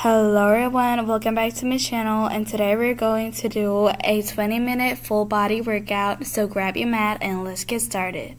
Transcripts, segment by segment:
Hello everyone, welcome back to my channel and today we're going to do a 20 minute full body workout so grab your mat and let's get started.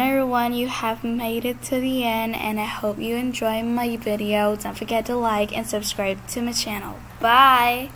Everyone, you have made it to the end and I hope you enjoyed my video. Don't forget to like and subscribe to my channel. Bye!